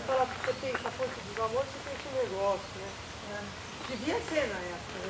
Você fala que você tem essa força dos amores, você tem esse negócio, né? É. Devia ser na época né.